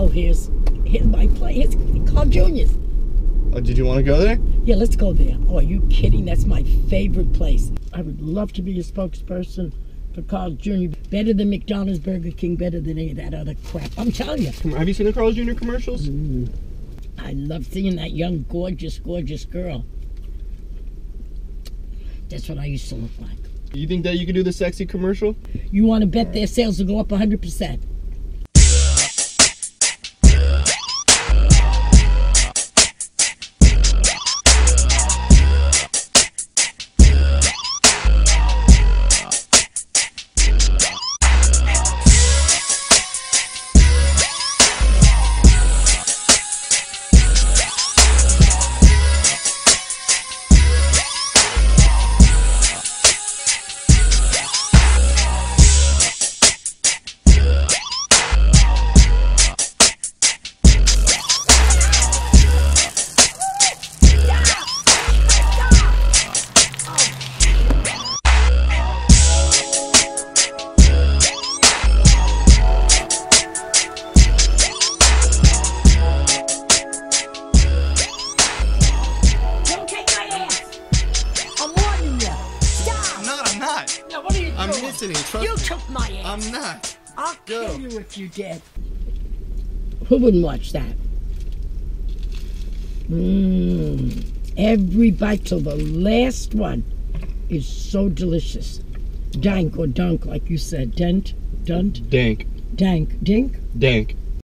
Oh, here's here's my place. Here's Carl Jr.'s. Oh, did you want to go there? Yeah, let's go there. Oh, are you kidding? That's my favorite place. I would love to be a spokesperson for Carl Jr. Better than McDonald's, Burger King, better than any of that other crap. I'm telling you. Have you seen the Carl's Jr. commercials? Mm. I love seeing that young, gorgeous, gorgeous girl. That's what I used to look like. You think that you could do the sexy commercial? You want to bet their sales will go up 100%. I'm listening. Trust You me. took my ass! I'm not. I'll Go. kill you if you did. Who wouldn't watch that? Mmm. Every bite till the last one is so delicious. Dank or dunk, like you said. Dent, dunt, Dank. dank, dink. Dank.